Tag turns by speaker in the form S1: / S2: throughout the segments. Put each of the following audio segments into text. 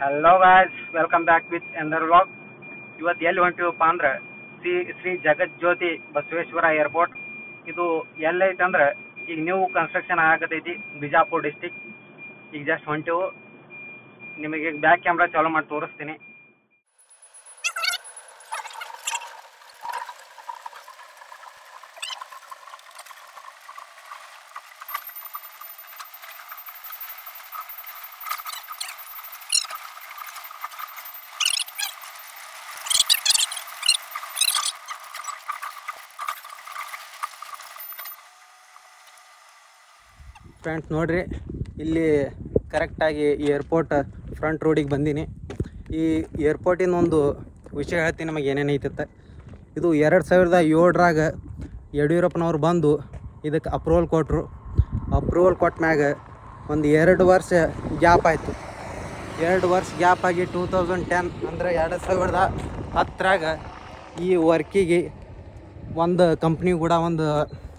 S1: Hello guys welcome back with another vlog ಇವತ್ತು ಎಲ್ಲಿ ಹೊಂಟಿವಪ್ಪ ಅಂದ್ರೆ ಶ್ರೀ ಶ್ರೀ ಜಗತ್ ಜ್ಯೋತಿ ಬಸವೇಶ್ವರ ಏರ್ಪೋರ್ಟ್ ಇದು ಎಲ್ಲೈತೆ ಅಂದ್ರೆ ಈಗ ನ್ಯೂ ಕನ್ಸ್ಟ್ರಕ್ಷನ್ ಆಗತೈತಿ ಬಿಜಾಪುರ್ ಡಿಸ್ಟಿಕ್ ಈಗ ಜಸ್ಟ್ ಹೊಂಟಿವು. ನಿಮಗೆ ಬ್ಯಾಕ್ ಕ್ಯಾಮ್ರಾ ಚಾಲೂ ಮಾಡಿ ತೋರಿಸ್ತೀನಿ. ಫ್ರೆಂಡ್ಸ್, ನೋಡ್ರಿ, ಇಲ್ಲಿ ಕರೆಕ್ಟಾಗಿ ಏರ್ಪೋರ್ಟ್ ಫ್ರಂಟ್ ರೋಡಿಗೆ ಬಂದೀನಿ. ಈ ಏರ್ಪೋರ್ಟಿನ ಒಂದು ವಿಷಯ ಹೇಳ್ತೀನಿ, ನಮಗೆ ಏನೇನು ಐತಿತ್ತ ಇದು ಎರಡು ಸಾವಿರದ ಏಳರಾಗ ಯಡಿಯೂರಪ್ಪನವ್ರು ಬಂದು ಇದಕ್ಕೆ ಅಪ್ರೂವಲ್ ಕೊಟ್ಟರು ಅಪ್ರೂವಲ್ ಕೊಟ್ಟ ಮ್ಯಾಗ ಒಂದು ಎರಡು ವರ್ಷ ಗ್ಯಾಪ್ ಆಯಿತು. ಎರಡು ವರ್ಷ ಗ್ಯಾಪ್ ಆಗಿ ಟೂ ತೌಸಂಡ್ ಟೆನ್ ಅಂದರೆ ಎರಡು ಸಾವಿರದ ಹತ್ತರಾಗ ಈ ವರ್ಕಿಗೆ ಒಂದು ಕಂಪ್ನಿ ಕೂಡ, ಒಂದು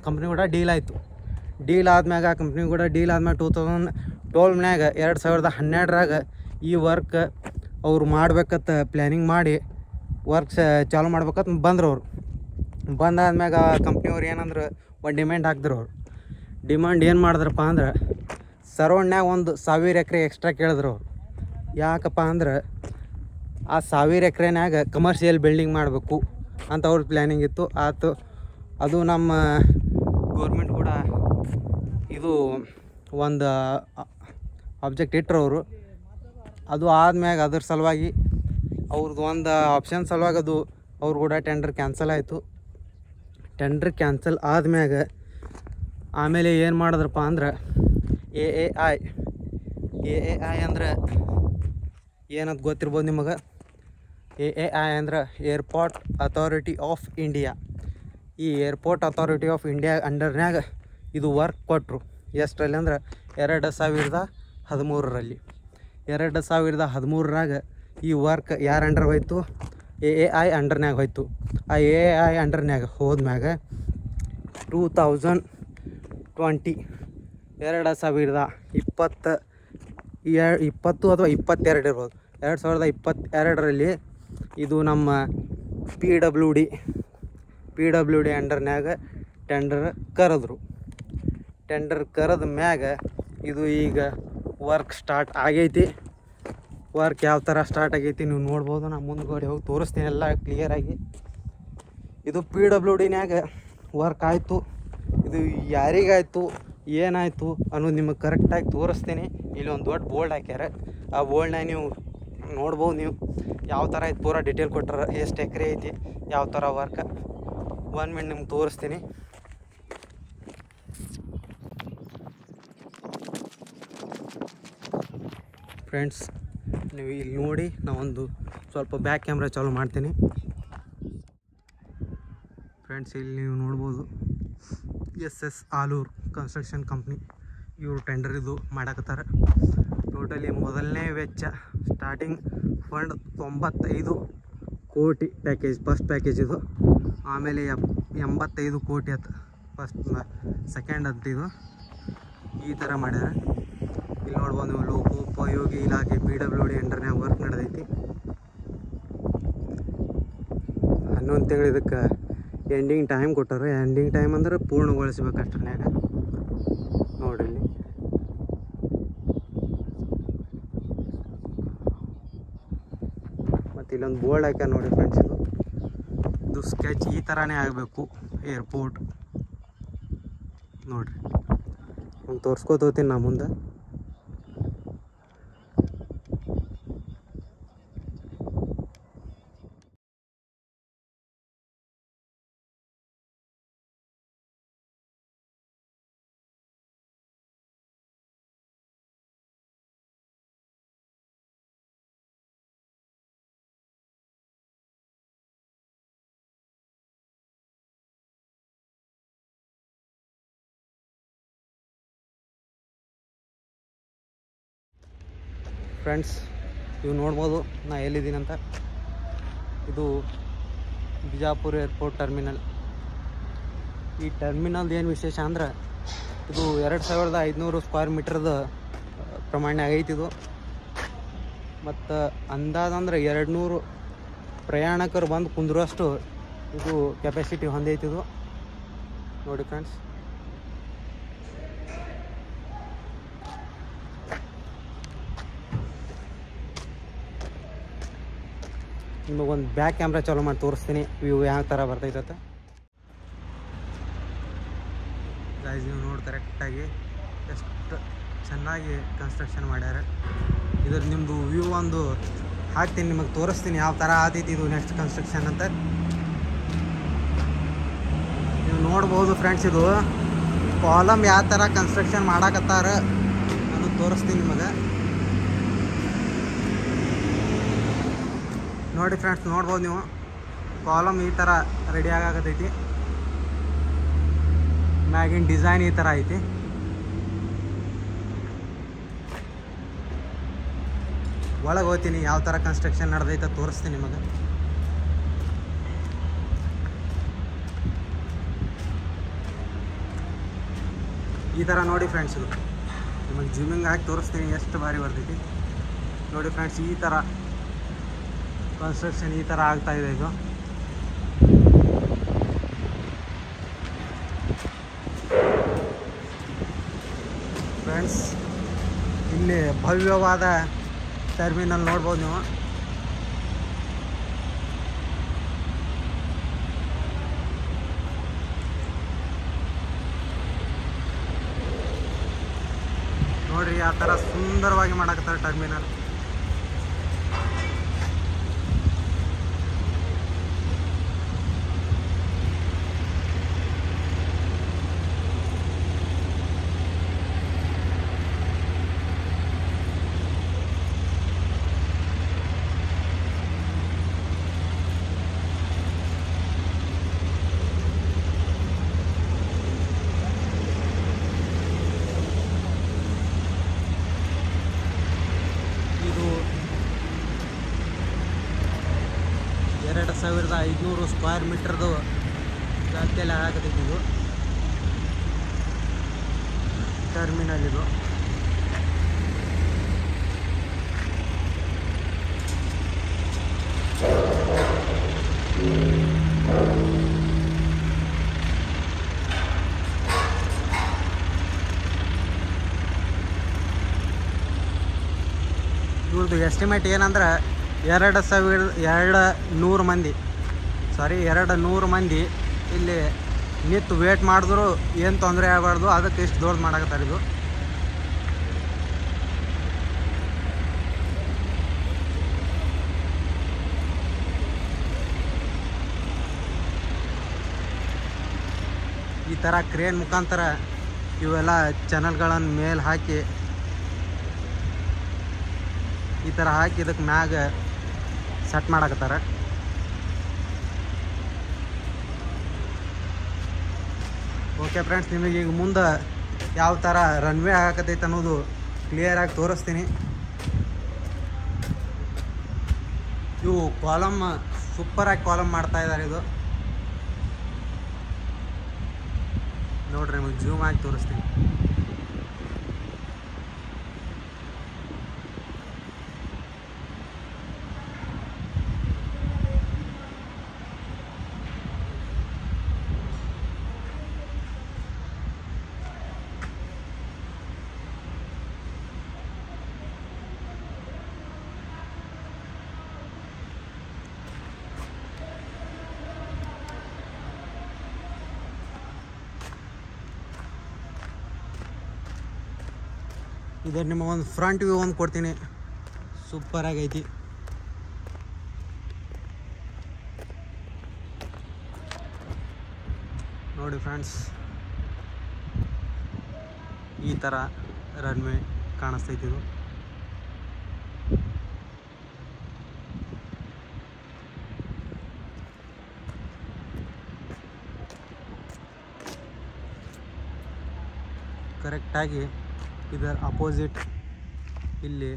S1: ಕಂಪ್ನಿ ಕೂಡ ಡೀಲ್ ಆಯಿತು. ಡೀಲ್ ಆದ್ಮ್ಯಾಗ, ಆ ಕಂಪ್ನಿ ಕೂಡ ಡೀಲ್ ಆದ್ಮ್ಯಾಗ ಟೂ ತೌಸಂಡ್ ಟ್ವೆಲ್ವ್ನ್ಯಾಗ ಎರಡು ಸಾವಿರದ ಹನ್ನೆರಡರಾಗ ಈ ವರ್ಕ್ ಅವ್ರು ಮಾಡ್ಬೇಕತ್ತ ಪ್ಲ್ಯಾನಿಂಗ್ ಮಾಡಿ ವರ್ಕ್ ಚಾಲು ಮಾಡ್ಬೇಕಂತ ಬಂದ್ರು ಅವರು. ಬಂದಾದ್ಮ್ಯಾಗ ಕಂಪ್ನಿಯವ್ರು ಏನಂದ್ರೆ, ಒಂದು ಡಿಮ್ಯಾಂಡ್ ಹಾಕಿದ್ರು ಅವ್ರು. ಡಿಮ್ಯಾಂಡ್ ಏನು ಮಾಡಿದ್ರಪ್ಪ ಅಂದ್ರೆ, ಸರೌಂಡ್ನ್ಯಾಗ ಒಂದು ಸಾವಿರ ಎಕರೆ ಎಕ್ಸ್ಟ್ರಾ ಕೇಳಿದ್ರು ಅವ್ರು. ಯಾಕಪ್ಪ ಅಂದ್ರೆ, ಆ ಸಾವಿರ ಎಕರೆನಾಗ ಕಮರ್ಷಿಯಲ್ ಬಿಲ್ಡಿಂಗ್ ಮಾಡಬೇಕು ಅಂತ ಅವ್ರ ಪ್ಲ್ಯಾನಿಂಗ್ ಇತ್ತು. ಆತು, ಅದು ನಮ್ಮ ಗೌರ್ಮೆಂಟ್ ಕೂಡ ಇದು ಒಂದು ಆಬ್ಜೆಕ್ಟ್ ಇಟ್ಟರು ಅವರು ಅದು ಆದ್ಮ್ಯಾಗ ಅದ್ರ ಸಲುವಾಗಿ ಅವ್ರದ್ದು ಒಂದು ಆಪ್ಷನ್ ಸಲುವಾಗಿ ಅದು ಅವ್ರು ಕೂಡ ಟೆಂಡರ್ ಕ್ಯಾನ್ಸಲ್ ಆಯಿತು. ಟೆಂಡರ್ ಕ್ಯಾನ್ಸಲ್ ಆದ್ಮ್ಯಾಗ ಆಮೇಲೆ ಏನು ಮಾಡಿದ್ರಪ್ಪ ಅಂದ್ರೆ A A I A A I ಅಂದ್ರೆ ಏನದು ಗೊತ್ತಿರ್ಬೋದು ನಿಮಗೆ? ಎ ಎ ಐ ಅಂದ್ರೆ ಏರ್ಪೋರ್ಟ್ ಅಥಾರಿಟಿ ಆಫ್ ಇಂಡಿಯಾ ಈ ಏರ್ಪೋರ್ಟ್ ಅಥಾರಿಟಿ ಆಫ್ ಇಂಡಿಯಾ ಅಂಡರ್ನ್ಯಾಗ ಇದು ವರ್ಕ್ ಕೊಟ್ಟರು ಎಷ್ಟರಲ್ಲಿ ಅಂದ್ರೆ ಎರಡು ಸಾವಿರದ ಹದಿಮೂರರಲ್ಲಿ. ಎರಡು ಸಾವಿರದ ಹದಿಮೂರರಾಗ ಈ ವರ್ಕ್ ಯಾರ ಅಂಡರ್ ಹೋಯ್ತು? ಎ ಎ ಐ ಅಂಡರ್ನ್ಯಾಗ ಹೋಯ್ತು. ಆ ಎ ಐ ಅಂಡರ್ನ್ಯಾಗ ಹೋದ್ಮ್ಯಾಗ ಟೂ ತೌಸಂಡ್ ಟ್ವೆಂಟಿ ಎರಡು ಸಾವಿರದ ಇಪ್ಪತ್ತ ಇಪ್ಪತ್ತು ಅಥವಾ ಇಪ್ಪತ್ತೆರಡು ಇರ್ಬೋದು. ಎರಡು ಸಾವಿರದ ಇಪ್ಪತ್ತೆರಡರಲ್ಲಿ ಇದು ನಮ್ಮ P W D P W D ಅಂಡರ್ನ್ಯಾಗ tender ಕರೆದ್ರು. ಟೆಂಡರ್ ಕರೆದ ಮ್ಯಾಗ ಇದು ಈಗ ವರ್ಕ್ ಸ್ಟಾರ್ಟ್ ಆಗೈತಿ. ವರ್ಕ್ ಯಾವ ಥರ ಸ್ಟಾರ್ಟ್ ಆಗೈತಿ ನೀವು ನೋಡ್ಬೋದು. ನಾನು ಮುಂದ್ಗಡೆ ಹೋಗಿ ತೋರಿಸ್ತೀನಿ ಎಲ್ಲ ಕ್ಲಿಯರಾಗಿ ಇದು ಪಿ ಡಬ್ಲ್ಯೂ ಡಿನ್ಯಾಗ ವರ್ಕ್ ಆಯಿತು. ಇದು ಯಾರಿಗಾಯಿತು, ಏನಾಯಿತು ಅನ್ನೋದು ನಿಮಗೆ ಕರೆಕ್ಟಾಗಿ ತೋರಿಸ್ತೀನಿ. ಇಲ್ಲಿ ಒಂದು ದೊಡ್ಡ ಬೋಲ್ಡ್ ಹಾಕ್ಯಾರ. ಆ ಬೋಲ್ಡ್ನಾಗ ನೀವು ನೋಡ್ಬೋದು ನೀವು ಯಾವ ಥರ ಐತೆ ಪೂರ ಡಿಟೇಲ್ ಕೊಟ್ಟರೆ ಎಷ್ಟು ಎಕರೆ ಐತಿ, ಯಾವ ಥರ ವರ್ಕ್ ಒನ್ ಮಿನಿಟ್ ನಿಮ್ಗೆ ತೋರಿಸ್ತೀನಿ. ಫ್ರೆಂಡ್ಸ್, ನೀವು ಇಲ್ಲಿ ನೋಡಿ, ನಾವೊಂದು ಸ್ವಲ್ಪ ಬ್ಯಾಕ್ ಕ್ಯಾಮ್ರಾ ಚಾಲು ಮಾಡ್ತೀನಿ. ಫ್ರೆಂಡ್ಸ್, ಇಲ್ಲಿ ನೀವು ನೋಡ್ಬೋದು, S S Alur construction company. ಇವರು ಟೆಂಡರ್ ಇದು ಮಾಡಾಕತ್ತಾರೆ. ಟೋಟಲಿ ಮೊದಲನೇ ವೆಚ್ಚ ಸ್ಟಾರ್ಟಿಂಗ್ ಫಂಡ್ ತೊಂಬತ್ತೈದು ಕೋಟಿ ಪ್ಯಾಕೇಜ್ ಫಸ್ಟ್ ಪ್ಯಾಕೇಜ್ ಇದು. ಆಮೇಲೆ ಎಂಬತ್ತೈದು ಕೋಟಿ ಅತ್ತ ಫಸ್ಟ್ ಸೆಕೆಂಡ್ ಅಂತ ಇದು. ಈ ಥರ ಮಾಡ್ಯಾರ ಇಲ್ಲಿ ನೋಡ್ಬೋದು ನೀವು ಲೋಕೋಪಯೋಗಿ ಇಲಾಖೆ ಪಿ ಡಬ್ಲ್ಯೂ ಡಿ ವರ್ಕ್ ನಡೆದೈತಿ. ಹನ್ನೊಂದು ತಿಂಗಳು ಇದಕ್ಕೆ ಎಂಡಿಂಗ್ ಟೈಮ್ ಕೊಟ್ಟಾರೆ. ಎಂಡಿಂಗ್ ಟೈಮ್ ಅಂದ್ರೆ ಪೂರ್ಣಗೊಳಿಸ್ಬೇಕು ಅಷ್ಟರನ್ಯಾಗ ನೋಡ್ರಿ ಮತ್ತು ಇಲ್ಲೊಂದು ಬೋರ್ಡ್ ಹಾಕ್ಯಾರ ನೋಡಿ ಫ್ರೆಂಡ್ಸ್ ಇದು. ಇದು ಸ್ಕೆಚ್ ಈ ಥರನೇ ಆಗಬೇಕು ಏರ್ಪೋರ್ಟ್ ನೋಡ್ರಿ. ಒಂದು ತೋರಿಸ್ಕೋತ ಹೋಗ್ತೀನಿ ನಾ ಮುಂದೆ. ಫ್ರೆಂಡ್ಸ್, ನೀವು ನೋಡ್ಬೋದು ನಾ ಎಲ್ಲಿದ್ದೀನಿ ಅಂತ ಇದು ಬಿಜಾಪುರ ಏರ್ಪೋರ್ಟ್ ಟರ್ಮಿನಲ್. ಈ ಟರ್ಮಿನಲ್ದು ಏನು ವಿಶೇಷ ಅಂದ್ರೆ, ಇದು ಎರಡು ಸಾವಿರದ ಐದುನೂರು ಸ್ಕ್ವೇರ್ ಮೀಟ್ರದ ಪ್ರಮಾಣ ಆಗೈತಿ ಇದು. ಮತ್ತು ಅಂದಾಜಂದ್ರೆ ಎರಡು ನೂರು ಪ್ರಯಾಣಿಕರು ಬಂದು ಕುಂದ್ರುವಷ್ಟು ಇದು ಕೆಪಾಸಿಟಿ ಹೊಂದೈತಿ ಇದು. ನೋಡಿ ಫ್ರೆಂಡ್ಸ್ ನಿಮಗೊಂದು ಬ್ಯಾಕ್ ಕ್ಯಾಮ್ರಾ ಚಾಲೂ ಮಾಡಿ ತೋರಿಸ್ತೀನಿ. ವ್ಯೂ ಯಾವ ಥರ ಬರ್ತೈತೆ ಗೈಸ್ ನೀವು ನೋಡಿ ಕರೆಕ್ಟಾಗಿ ಎಷ್ಟು ಚೆನ್ನಾಗಿ ಕನ್ಸ್ಟ್ರಕ್ಷನ್ ಮಾಡ್ಯಾರ. ಇದ್ರ ನಿಮ್ಮದು ವ್ಯೂ ಒಂದು ಹಾಕ್ತೀನಿ, ನಿಮಗೆ ತೋರಿಸ್ತೀನಿ ಯಾವ ಥರ ಆದೈತಿ ಇದು ನೆಕ್ಸ್ಟ್ ಕನ್ಸ್ಟ್ರಕ್ಷನ್ ಅಂತ. ನೀವು ನೋಡ್ಬೋದು ಫ್ರೆಂಡ್ಸ್ ಇದು ಕಾಲಮ್ ಯಾವ ಥರ ಕನ್ಸ್ಟ್ರಕ್ಷನ್ ಮಾಡಾಕತ್ತಾರ ಅನ್ನೋದು ತೋರಿಸ್ತೀನಿ ನಿಮಗೆ. ನೋಡಿ ಫ್ರೆಂಡ್ಸ್ ನೋಡ್ಬೋದು ನೀವು. ಕಾಲಮ್ ಈ ಥರ ರೆಡಿ ಆಗಾಕತ್ತೈತಿ ಮ್ಯಾಗಿನ ಡಿಸೈನ್ ಈ ಥರ ಐತಿ. ಒಳಗೆ ಹೋಗ್ತೀನಿ, ಯಾವ ಥರ ಕನ್ಸ್ಟ್ರಕ್ಷನ್ ನಡೆದೈತೆ ತೋರಿಸ್ತೀನಿ ನಿಮಗೆ. ಈ ಥರ ನೋಡಿ ಫ್ರೆಂಡ್ಸ್ ನಿಮಗೆ ಜಿಮ್ಮಿಂಗ್ ಹಾಕಿ ತೋರಿಸ್ತೀನಿ, ಎಷ್ಟು ಬಾರಿ ಬರ್ತೈತಿ. ನೋಡಿ ಫ್ರೆಂಡ್ಸ್ ಈ ಥರ ಕನ್ಸ್ಟ್ರಕ್ಷನ್ ಈ ಥರ ಆಗ್ತಾ ಇದೆ ಇದು. ಫ್ರೆಂಡ್ಸ್ ಇಲ್ಲಿ ಭವ್ಯವಾದ ಟರ್ಮಿನಲ್ ನೋಡ್ಬೋದು ನೀವು. ನೋಡ್ರಿ, ಆ ಥರ ಸುಂದರವಾಗಿ ಮಾಡಾಕತ್ತಾರೆ ಟರ್ಮಿನಲ್ ಇದು ಎರಡು ಸಾವಿರದ ಐದುನೂರು ಸ್ಕ್ವೇರ್ ಮೀಟರ್ದು ಆಗತೈತಿ ಇದು. ಟರ್ಮಿನಲ್ ಇದು. ಇವ್ರದ್ದು ಎಸ್ಟಿಮೇಟ್ ಏನಂದ್ರೆ ಎರಡು ಸಾವಿರ ಎರಡು ನೂರು ಮಂದಿ. ಸಾರಿ, ಎರಡು ನೂರು ಮಂದಿ ಇಲ್ಲಿ ನಿಂತು ವೇಟ್ ಮಾಡಿದ್ರು, ಏನು ತೊಂದರೆ ಆಗಬಾರ್ದು, ಅದಕ್ಕೆ ಇಷ್ಟು ದೊಡ್ಡ ಮಾಡಾಕತ್ತಾರೆ ಇದು. ಈ ಥರ ಕ್ರೇನ್ ಮುಖಾಂತರ ಇವೆಲ್ಲ ಚಾನಲ್ಗಳನ್ನು ಮೇಲೆ ಹಾಕಿ, ಈ ಥರ ಹಾಕಿ ಇದಕ್ಕೆ ಮ್ಯಾಗ ಸೆಟ್ ಮಾಡಕತ್ತಾರ. ಓಕೆ ಫ್ರೆಂಡ್ಸ್, ನಿಮಗೆ ಈಗ ಮುಂದೆ ಯಾವ ಥರ ರನ್ವೇ ಆಗಕತ್ತೈತೆ ಅನ್ನೋದು ಕ್ಲಿಯರಾಗಿ ತೋರಿಸ್ತೀನಿ. ಇವು ಕಾಲಮ್ ಸೂಪರಾಗಿ ಕಾಲಮ್ ಮಾಡ್ತಾ ಇದ್ದಾರೆ ಇದು. ನೋಡ್ರಿ, ನಿಮಗೆ ಜೂಮ್ ಆಗಿ ತೋರಿಸ್ತೀನಿ. ಇದು, ನಿಮ್ಮ ಒಂದು ಫ್ರಂಟ್ ವ್ಯೂ ಒಂದು ಕೊಡ್ತೀನಿ. ಸೂಪರ್ ಆಗೈತಿ. ನೋಡಿ ಫ್ರೆಂಡ್ಸ್ ಈ ಥರ ರನ್ವೇ ಕಾಣಿಸ್ತೈತಿ ಇದು. ಕರೆಕ್ಟಾಗಿ ಇದರ ಅಪೋಸಿಟ್ ಇಲ್ಲಿ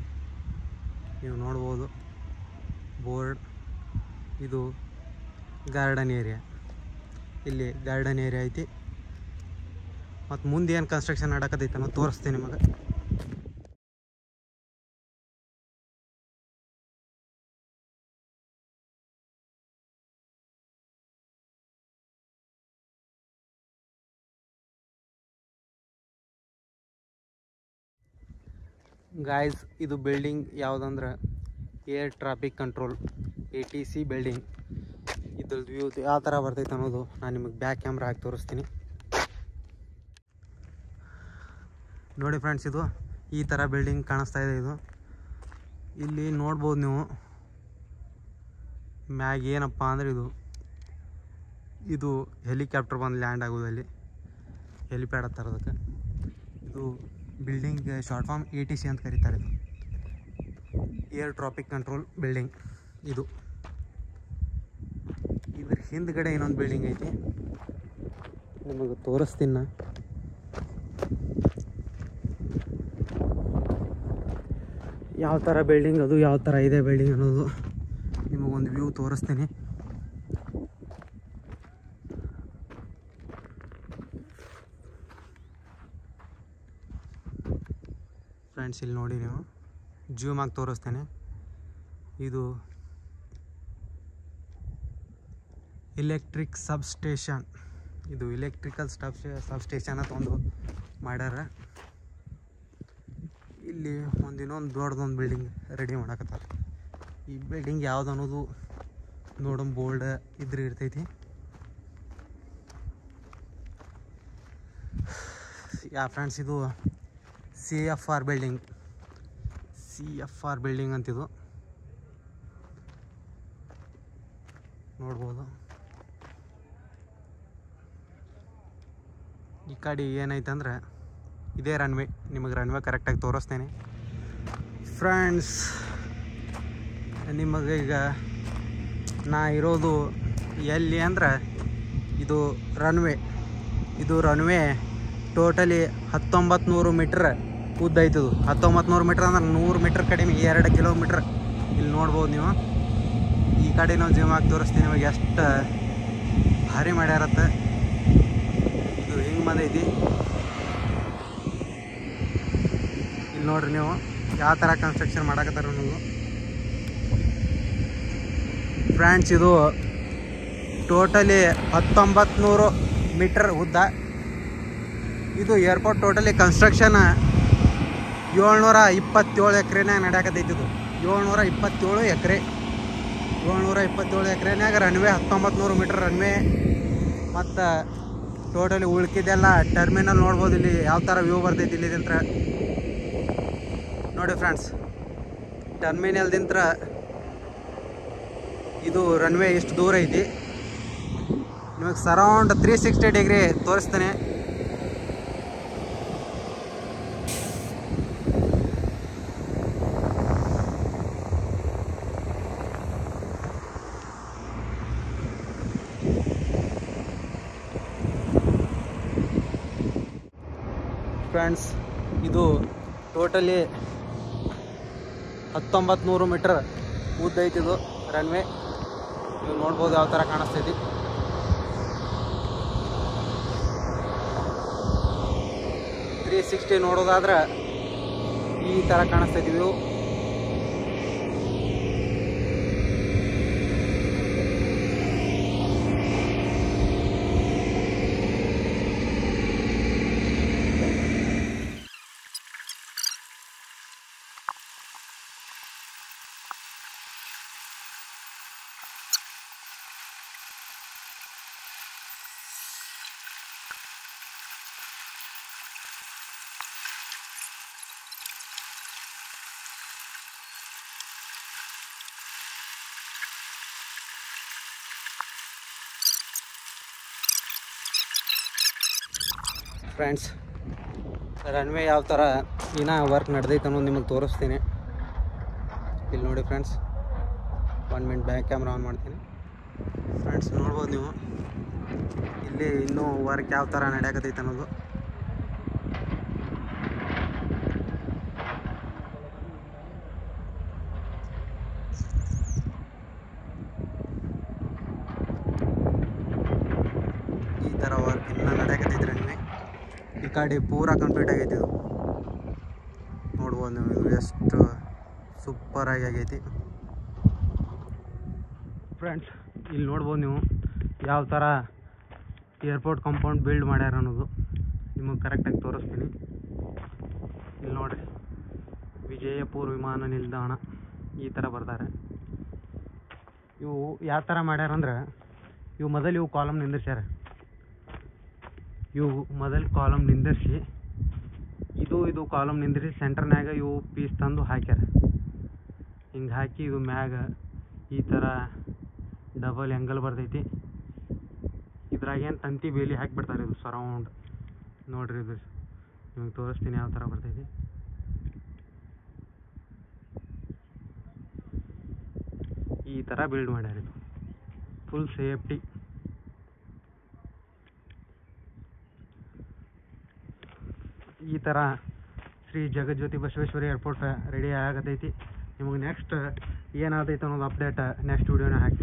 S1: ನೀವು ನೋಡ್ಬೋದು ಬೋರ್ಡ್ ಇದು ಗಾರ್ಡನ್ ಏರಿಯಾ ಇಲ್ಲಿ ಗಾರ್ಡನ್ ಏರಿಯಾ ಐತಿ. ಮತ್ತು ಮುಂದೆ ಏನು ಕನ್ಸ್ಟ್ರಕ್ಷನ್ ನಡಕತೈತೆ ಅನ್ನೋದು ತೋರಿಸ್ತೀನಿ ನಿಮಗೆ. ಗಾಯ್ಸ್ ಇದು ಬಿಲ್ಡಿಂಗ್ ಯಾವುದಂದ್ರೆ air traffic control A T C building ಇದ್ರದ್ದು ವ್ಯೂ ಯಾವ ಥರ ಬರ್ತೈತೆ ಅನ್ನೋದು ನಾನು ನಿಮಗೆ ಬ್ಯಾಕ್ ಕ್ಯಾಮ್ರಾ ಹಾಕಿ ತೋರಿಸ್ತೀನಿ. ನೋಡಿ ಫ್ರೆಂಡ್ಸ್ ಇದು ಈ ಥರ ಬಿಲ್ಡಿಂಗ್ ಕಾಣಿಸ್ತಾ ಇದೆ ಇದು. ಇಲ್ಲಿ ನೋಡ್ಬೋದು ನೀವು. ಮ್ಯಾಗ ಏನಪ್ಪ ಅಂದ್ರೆ ಇದು. ಇದು ಹೆಲಿಕಾಪ್ಟರ್ ಬಂದು ಲ್ಯಾಂಡ್ ಆಗೋದು ಅಲ್ಲಿ. ಹೆಲಿಪ್ಯಾಡ್ ಅದಕ್ಕೆ ಇದು building short form A T C ಅಂತ ಕರೀತಾರೆ. ಇದು ಏರ್ ಟ್ರಾಫಿಕ್ ಕಂಟ್ರೋಲ್ ಬಿಲ್ಡಿಂಗ್ ಇದು. ಇದ್ರ ಹಿಂದ್ಗಡೆ ಇನ್ನೊಂದು ಬಿಲ್ಡಿಂಗ್ ಐತಿ. ನಿಮಗೆ ತೋರಿಸ್ತೀನಿ ನಾ. ಯಾವ ಥರ ಬಿಲ್ಡಿಂಗ್ ಅದು, ಯಾವ ಥರ ಇದೆ ಬಿಲ್ಡಿಂಗ್ ಅನ್ನೋದು ನಿಮಗೊಂದು ವ್ಯೂ ತೋರಿಸ್ತೀನಿ. ಫ್ರೆಂಡ್ಸ್, ಇಲ್ಲಿ ನೋಡಿ ನೀವು. ಜೂಮ್ ಆಗಿ ತೋರಿಸ್ತೇನೆ. ಇದು ಇಲೆಕ್ಟ್ರಿಕ್ ಸಬ್ ಸ್ಟೇಷನ್ ಇದು ಇಲೆಕ್ಟ್ರಿಕಲ್ ಸಬ್ ಸ್ಟೇಷನ್ ಅಂತ ಒಂದು ಮಾಡ್ಯಾರ. ಇಲ್ಲಿ ಒಂದು ಇನ್ನೊಂದು ದೊಡ್ಡದೊಂದು ಬಿಲ್ಡಿಂಗ್ ರೆಡಿ ಮಾಡಕತ್ತಾರ. ಈ ಬಿಲ್ಡಿಂಗ್ ಯಾವ್ದು ಅನ್ನೋದು ನೋಡೋ ಬೋರ್ಡ್ ಇದ್ರೆ ಇರ್ತೈತಿ. ಯಾ ಫ್ರೆಂಡ್ಸ್ ಇದು C F R building C F R building ಅಂತಿದು. ನೋಡ್ಬೋದು. ಈ ಕಡೆ ಏನೈತೆ ಅಂದ್ರೆ ಇದೇ ರನ್ವೇ ನಿಮಗೆ ರನ್ವೇ ಕರೆಕ್ಟಾಗಿ ತೋರಿಸ್ತೇನೆ. ಫ್ರೆಂಡ್ಸ್ ನಿಮಗೆ ಈಗ ನಾ ಇರೋದು ಎಲ್ಲಿ ಅಂದ್ರೆ ಇದು ರನ್ವೇ ಇದು ರನ್ವೇ ಟೋಟಲಿ ಹತ್ತೊಂಬತ್ತು ನೂರು ಮೀಟ್ರ್ ಉದ್ದ ಐತದು. ಹತ್ತೊಂಬತ್ತು ನೂರು ಮೀಟ್ರ್ ಅಂದ್ರೆ ನೂರು ಮೀಟ್ರ್ ಕಡಿಮೆ, ಎರಡು ಕಿಲೋಮೀಟ್ರ್ ಇಲ್ಲಿ ನೋಡ್ಬೋದು ನೀವು. ಈ ಕಡೆ ನಾವು ಜಿಮ್ ಹಾಕಿ ತೋರಿಸ್ತೀನಿ ನಿಮಗೆ ಎಷ್ಟು ಭಾರಿ ಮಾಡ್ಯಾರತ್ತ. ಇದು ಹಿಂಗೆ ಬಂದೈತಿ? ಇಲ್ಲಿ ನೋಡ್ರಿ ನೀವು, ಯಾವ ಥರ ಕನ್ಸ್ಟ್ರಕ್ಷನ್ ಮಾಡಕತ್ತಾರ ನೀವು. ಫ್ರೆಂಡ್ಸ್ ಇದು ಟೋಟಲಿ ಹತ್ತೊಂಬತ್ತು ನೂರು ಮೀಟರ್ ಉದ್ದ. ಇದು ಏರ್ಪೋರ್ಟ್ ಟೋಟಲಿ ಕನ್ಸ್ಟ್ರಕ್ಷನ್ ಏಳ್ನೂರ ಇಪ್ಪತ್ತೇಳು ಎಕರೆನಾಗ ನಡೆಯಕತ್ತೈತಿ ಇದು. ಏಳ್ನೂರ ಇಪ್ಪತ್ತೇಳು ಎಕರೆ. ಏಳ್ನೂರ ಇಪ್ಪತ್ತೇಳು ಎಕರೆನಾಗ ರನ್ವೇ ಹತ್ತೊಂಬತ್ತು ನೂರು ಮೀಟ್ರ್ ರನ್ವೇ ಮತ್ತು ಟೋಟಲಿ ಉಳ್ಕಿದೆಲ್ಲ ಟರ್ಮಿನಲ್ ನೋಡ್ಬೋದು ಇಲ್ಲಿ. ಯಾವ ಥರ ವ್ಯೂ ಬರ್ತೈತಿ ಇಲ್ಲಿದಿಂತ್ರ ನೋಡಿ ಫ್ರೆಂಡ್ಸ್ ಟರ್ಮಿನಲ್ದಿಂತ್ರ ಇದು ರನ್ವೇ ಇಷ್ಟು ದೂರ ಐತಿ. ನಿಮಗೆ ಸರೌಂಡ್ ತ್ರೀ ಸಿಕ್ಸ್ಟಿ ಡಿಗ್ರಿ ತೋರಿಸ್ತೇನೆ. ಫ್ರೆಂಡ್ಸ್, ಇದು ಟೋಟಲಿ ಹತ್ತೊಂಬತ್ತು ನೂರು ಮೀಟರ್ ಉದ್ದ ಐತಿ ಇದು ರನ್ವೇ ನೀವು ನೋಡ್ಬೋದು ಯಾವ ಥರ ಕಾಣಿಸ್ತೈತಿ ತ್ರೀ ಸಿಕ್ಸ್ಟಿ ನೋಡೋದಾದ್ರೆ ಈ ಥರ ಕಾಣಿಸ್ತೈತಿ ವ್ಯೂ ಫ್ರೆಂಡ್ಸ್ ರನ್ವೇ ಯಾವ ಥರ ಇನ್ನೂ ವರ್ಕ್ ನಡೆದೈತೆ ಅನ್ನೋದು ನಿಮಗೆ ತೋರಿಸ್ತೀನಿ. ಇಲ್ಲಿ ನೋಡಿ friends one minute back camera on ಮಾಡ್ತೀನಿ. ಫ್ರೆಂಡ್ಸ್ ನೋಡ್ಬೋದು ನೀವು. ಇಲ್ಲಿ ಇನ್ನೂ ವರ್ಕ್ ಯಾವ ಥರ ನಡೆಯಕತ್ತೈತೆ ಅನ್ನೋದು ಈ ಥರ ವರ್ಕ್ ಇನ್ನೂ ನಡೆಯಕತ್ತೈತೆ ರನ್ವೇ ಈ ಪೂರ ಕಂಪ್ಲೀಟ್ ಆಗೈತಿ ಇದು. ನೋಡ್ಬೋದು ನೀವು ಇದು ಎಷ್ಟು ಸೂಪರಾಗಿ ಆಗೈತಿ. ಫ್ರೆಂಡ್ಸ್ ಇಲ್ಲಿ ನೋಡ್ಬೋದು ನೀವು ಯಾವ ಥರ ಏರ್ಪೋರ್ಟ್ ಕಾಂಪೌಂಡ್ ಬಿಲ್ಡ್ ಮಾಡ್ಯಾರ ಅನ್ನೋದು ನಿಮಗೆ ಕರೆಕ್ಟಾಗಿ ತೋರಿಸ್ತೀನಿ. ಇಲ್ಲಿ ನೋಡ್ರಿ, ವಿಜಯಪುರ ವಿಮಾನ ನಿಲ್ದಾಣ ಈ ಥರ ಬರ್ತಾರೆ. ಇವು ಯಾವ ಥರ ಮಾಡ್ಯಾರಂದ್ರೆ ಇವು ಮೊದಲು ಇವು ಕಾಲಮ್ ನಿಂದಿರ್ಸ್ಯಾರ. ಇವು ಮೊದಲು ಕಾಲಮ್ ನಿಂದಿರ್ಸಿ. ಇದು ಇದು ಕಾಲಮ್ ನಿಂದಿರಿಸಿ ಸೆಂಟರ್ನಾಗ ಇವು ಪೀಸ್ ತಂದು ಹಾಕ್ಯಾರ. ಹಿಂಗೆ ಹಾಕಿ ಇದು ಮ್ಯಾಗ ಈ ಥರ ಡಬಲ್ ಎಂಗಲ್ ಬರ್ತೈತಿ. ಇದ್ರಾಗ ಏನು ತಂತಿ ಬೇಲಿ ಹಾಕಿಬಿಡ್ತಾರೆ ಇದು ಸರೌಂಡ್ ನೋಡ್ರಿ ಇದು. ನಿಮ್ಗೆ ತೋರಿಸ್ತೀನಿ ಯಾವ ಥರ ಬರ್ತೈತಿ. ಈ ಥರ ಬಿಲ್ಡ್ ಮಾಡ್ಯಾರ ಇದು. ಫುಲ್ ಸೇಫ್ಟಿ ಈ ಥರ ಶ್ರೀ ಜಗಜ್ಯೋತಿ ಬಸವೇಶ್ವರಿ ಏರ್ಪೋರ್ಟ್ ರೆಡಿ ಆಗತೈತಿ. ನಿಮಗೆ ನೆಕ್ಸ್ಟ್ ಏನಾಗ್ತೈತೆ ಅನ್ನೋದು ಅಪ್ಡೇಟ್ ನೆಕ್ಸ್ಟ್ ವೀಡಿಯೋನ ಹಾಕ್ತೀನಿ.